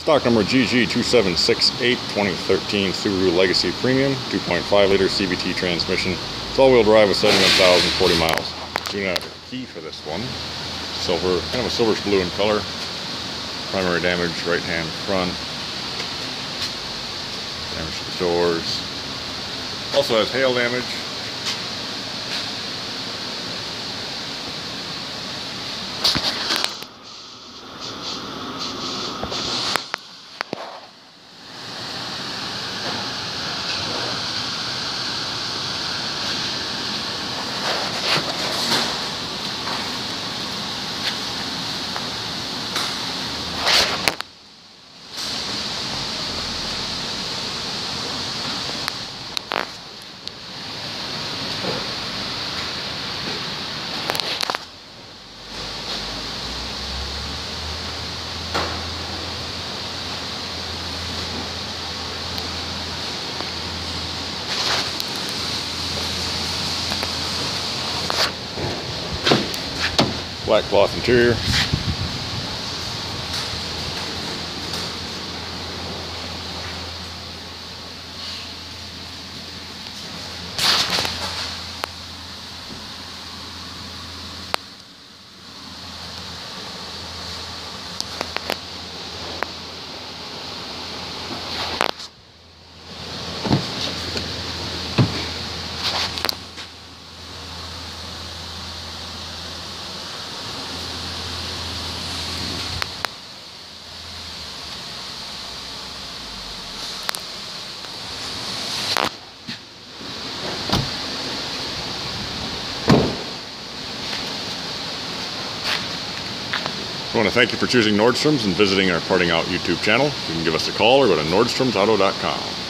Stock number GG2768 2013 Subaru Legacy Premium 2.5 liter CVT transmission. It's all-wheel drive with 71,040 miles. Do not have a key for this one. Silver, kind of a silverish blue in color. Primary damage, right hand front. Damage to the doors. Also has hail damage. Black cloth interior. I want to thank you for choosing Nordstrom's and visiting our Parting Out YouTube channel. You can give us a call or go to nordstromsauto.com.